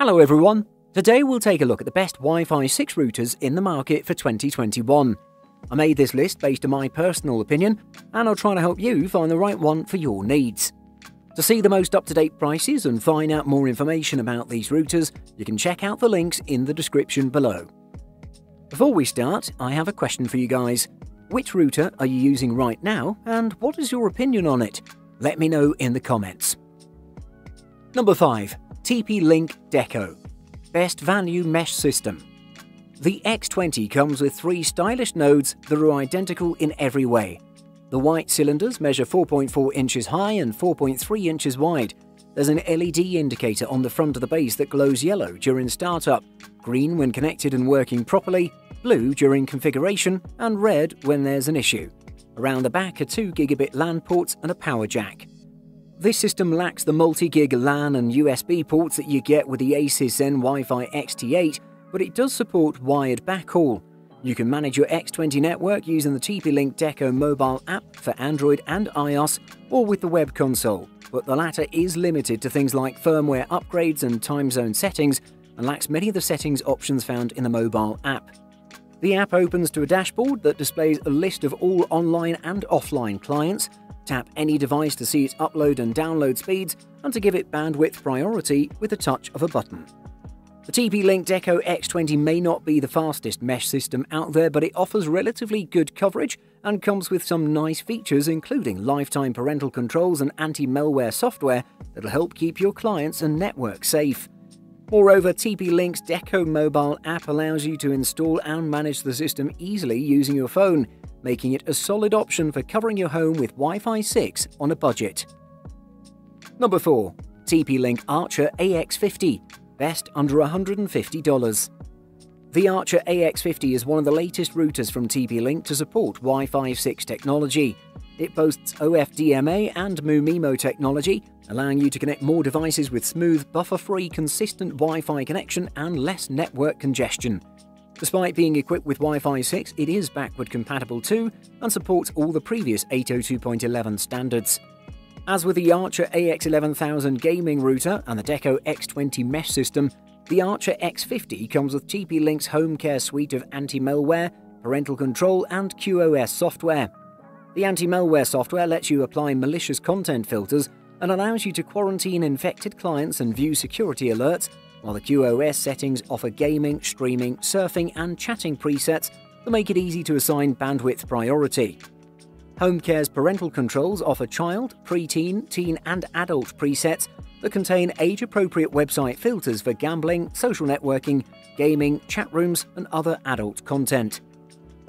Hello everyone! Today we'll take a look at the best Wi-Fi 6 routers in the market for 2021. I made this list based on my personal opinion, and I'll try to help you find the right one for your needs. To see the most up-to-date prices and find out more information about these routers, you can check out the links in the description below. Before we start, I have a question for you guys. Which router are you using right now, and what is your opinion on it? Let me know in the comments. Number 5. TP-Link Deco Best Value Mesh System The X20 comes with three stylish nodes that are identical in every way. The white cylinders measure 4.4 inches high and 4.3 inches wide. There's an LED indicator on the front of the base that glows yellow during startup, green when connected and working properly, blue during configuration, and red when there's an issue. Around the back are 2 gigabit LAN ports and a power jack. This system lacks the multi-gig LAN and USB ports that you get with the Asus Zen Wi-Fi XT8, but it does support wired backhaul. You can manage your X20 network using the TP-Link Deco mobile app for Android and iOS, or with the web console, but the latter is limited to things like firmware upgrades and time zone settings, and lacks many of the settings options found in the mobile app. The app opens to a dashboard that displays a list of all online and offline clients. Tap any device to see its upload and download speeds and to give it bandwidth priority with the touch of a button. The TP-Link Deco X20 may not be the fastest mesh system out there, but it offers relatively good coverage and comes with some nice features including lifetime parental controls and anti-malware software that'll help keep your clients and network safe. Moreover, TP-Link's Deco mobile app allows you to install and manage the system easily using your phone, making it a solid option for covering your home with Wi-Fi 6 on a budget. Number 4. TP-Link Archer AX50 Best under $150. The Archer AX50 is one of the latest routers from TP-Link to support Wi-Fi 6 technology. It boasts OFDMA and MU-MIMO technology, allowing you to connect more devices with smooth, buffer-free, consistent Wi-Fi connection and less network congestion. Despite being equipped with Wi-Fi 6, it is backward compatible too and supports all the previous 802.11 standards. As with the Archer AX11000 gaming router and the Deco X20 mesh system, the Archer X50 comes with TP-Link's home care suite of anti-malware, parental control and QoS software. The anti-malware software lets you apply malicious content filters and allows you to quarantine infected clients and view security alerts, while the QoS settings offer gaming, streaming, surfing, and chatting presets that make it easy to assign bandwidth priority. HomeCare's parental controls offer child, preteen, teen, and adult presets that contain age appropriate website filters for gambling, social networking, gaming, chat rooms, and other adult content.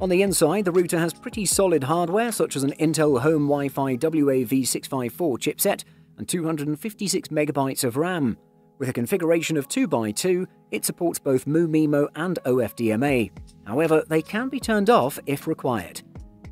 On the inside, the router has pretty solid hardware such as an Intel Home Wi-Fi WAV654 chipset and 256 megabytes of RAM. With a configuration of 2x2, it supports both MU-MIMO and OFDMA. However, they can be turned off if required.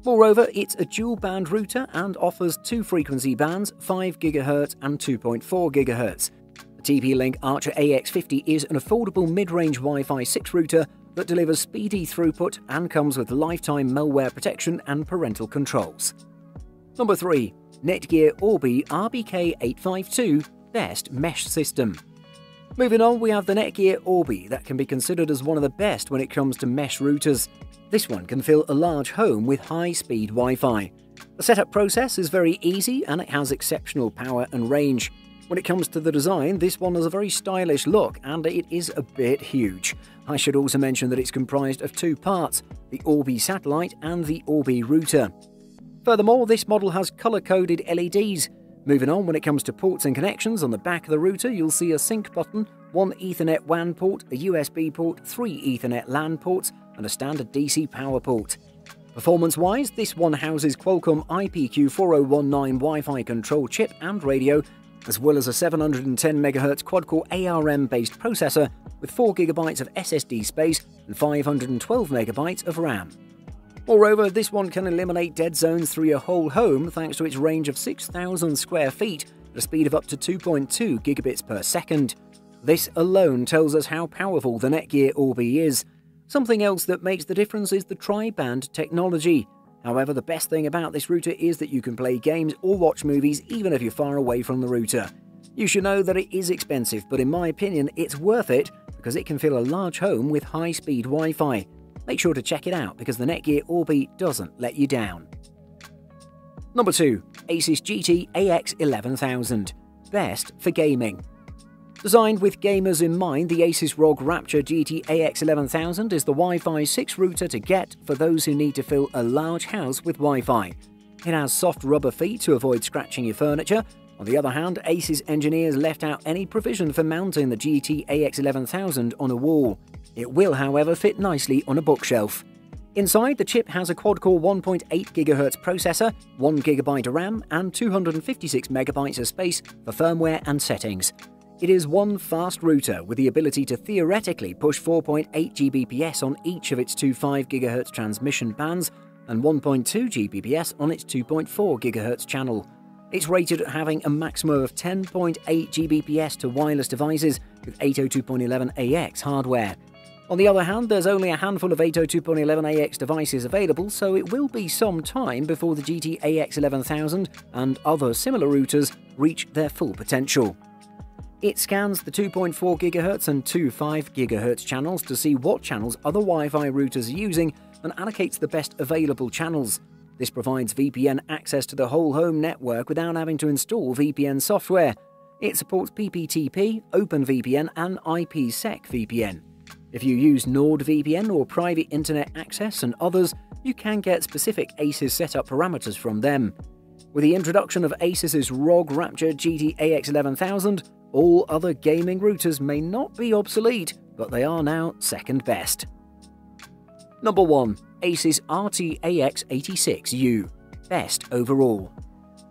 Moreover, it's a dual-band router and offers two frequency bands, 5 GHz and 2.4 GHz. The TP-Link Archer AX50 is an affordable mid-range Wi-Fi 6 router that delivers speedy throughput and comes with lifetime malware protection and parental controls. Number 3. Netgear Orbi RBK852 Best Mesh System. Moving on, we have the Netgear Orbi that can be considered as one of the best when it comes to mesh routers. This one can fill a large home with high-speed Wi-Fi. The setup process is very easy and it has exceptional power and range. When it comes to the design, this one has a very stylish look and it is a bit huge. I should also mention that it's comprised of two parts, the Orbi satellite and the Orbi router. Furthermore, this model has color-coded LEDs. Moving on, when it comes to ports and connections, on the back of the router you'll see a sync button, one Ethernet WAN port, a USB port, three Ethernet LAN ports, and a standard DC power port. Performance-wise, this one houses Qualcomm IPQ4019 Wi-Fi control chip and radio, as well as a 710 MHz quad-core ARM-based processor with 4GB of SSD space and 512 MB of RAM. Moreover, this one can eliminate dead zones through your whole home thanks to its range of 6,000 square feet at a speed of up to 2.2 gigabits per second. This alone tells us how powerful the Netgear Orbi is. Something else that makes the difference is the tri-band technology. However, the best thing about this router is that you can play games or watch movies even if you're far away from the router. You should know that it is expensive, but in my opinion, it's worth it because it can fill a large home with high speed Wi Fi. Make sure to check it out because the Netgear Orbi doesn't let you down. Number 2. Asus GT AX11000. Best for gaming. Designed with gamers in mind, the Asus ROG Rapture GT AX11000 is the Wi-Fi 6 router to get for those who need to fill a large house with Wi-Fi. It has soft rubber feet to avoid scratching your furniture. On the other hand, Asus engineers left out any provision for mounting the GT AX11000 on a wall. It will, however, fit nicely on a bookshelf. Inside, the chip has a quad-core 1.8 GHz processor, 1GB of RAM, and 256MB of space for firmware and settings. It is one fast router with the ability to theoretically push 4.8 Gbps on each of its two 5 GHz transmission bands and 1.2 Gbps on its 2.4 GHz channel. It's rated at having a maximum of 10.8 Gbps to wireless devices with 802.11ax hardware. On the other hand, there's only a handful of 802.11ax devices available, so it will be some time before the GT AX11000 and other similar routers reach their full potential. It scans the 2.4 GHz and 2.5 GHz channels to see what channels other Wi-Fi routers are using and allocates the best available channels. This provides VPN access to the whole home network without having to install VPN software. It supports PPTP, OpenVPN and IPsec VPN. If you use NordVPN or private internet access and others, you can get specific ASUS setup parameters from them. With the introduction of ASUS's ROG Rapture GT AX11000, all other gaming routers may not be obsolete, but they are now second best. Number 1. Asus RT-AX86U Best overall.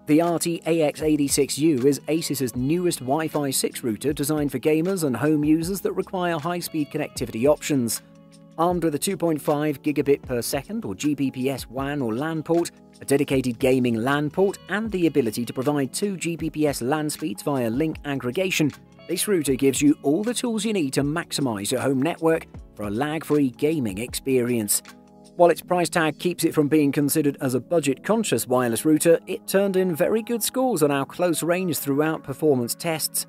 The RT-AX86U is Asus's newest Wi-Fi 6 router designed for gamers and home users that require high-speed connectivity options. Armed with a 2.5 gigabit per second or GBPS WAN or LAN port, a dedicated gaming LAN port, and the ability to provide 2 GBPS LAN speeds via link aggregation, this router gives you all the tools you need to maximize your home network for a lag-free gaming experience. While its price tag keeps it from being considered as a budget-conscious wireless router, it turned in very good scores on our close range throughput performance tests.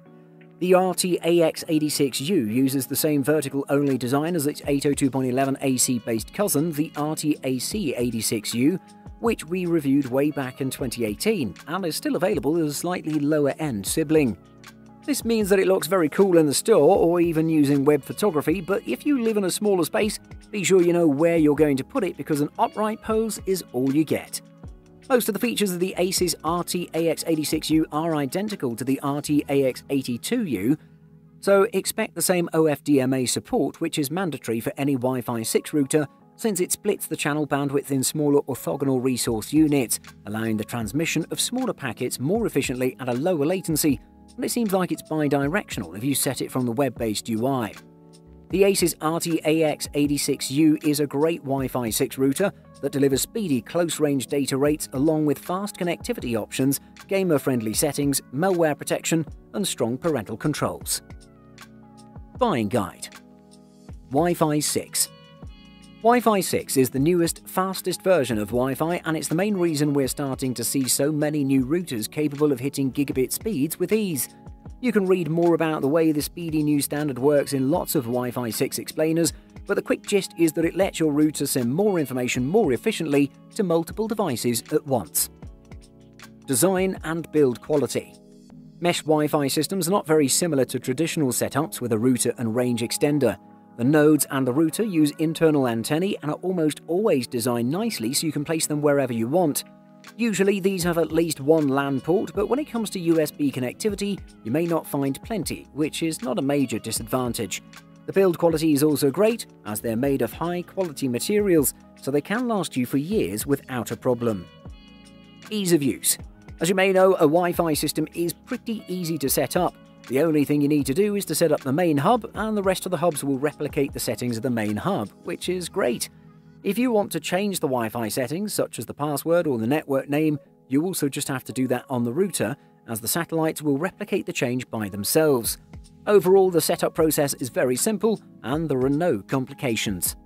The RT-AX86U uses the same vertical-only design as its 802.11 AC-based cousin, the RT-AC86U, which we reviewed way back in 2018 and is still available as a slightly lower-end sibling. This means that it looks very cool in the store or even using web photography, but if you live in a smaller space, be sure you know where you're going to put it because an upright pose is all you get. Most of the features of the Asus RT-AX86U are identical to the RT-AX82U, so expect the same OFDMA support which is mandatory for any Wi-Fi 6 router since it splits the channel bandwidth in smaller orthogonal resource units, allowing the transmission of smaller packets more efficiently at a lower latency and it seems like it's bidirectional if you set it from the web-based UI. The Asus RT-AX86U is a great Wi-Fi 6 router that delivers speedy close-range data rates along with fast connectivity options, gamer-friendly settings, malware protection, and strong parental controls. Buying Guide Wi-Fi 6 Wi-Fi 6 is the newest, fastest version of Wi-Fi and it's the main reason we're starting to see so many new routers capable of hitting gigabit speeds with ease. You can read more about the way the speedy new standard works in lots of Wi-Fi 6 explainers, but the quick gist is that it lets your router send more information more efficiently to multiple devices at once. Design and build quality. Mesh Wi-Fi systems are not very similar to traditional setups with a router and range extender. The nodes and the router use internal antennae and are almost always designed nicely so you can place them wherever you want. Usually these have at least one LAN port, but when it comes to USB connectivity, you may not find plenty, which is not a major disadvantage. The build quality is also great, as they're made of high quality materials, so they can last you for years without a problem. Ease of use. As you may know, a Wi-Fi system is pretty easy to set up, the only thing you need to do is to set up the main hub, and the rest of the hubs will replicate the settings of the main hub, which is great. If you want to change the Wi-Fi settings, such as the password or the network name, you also just have to do that on the router, as the satellites will replicate the change by themselves. Overall, the setup process is very simple, and there are no complications.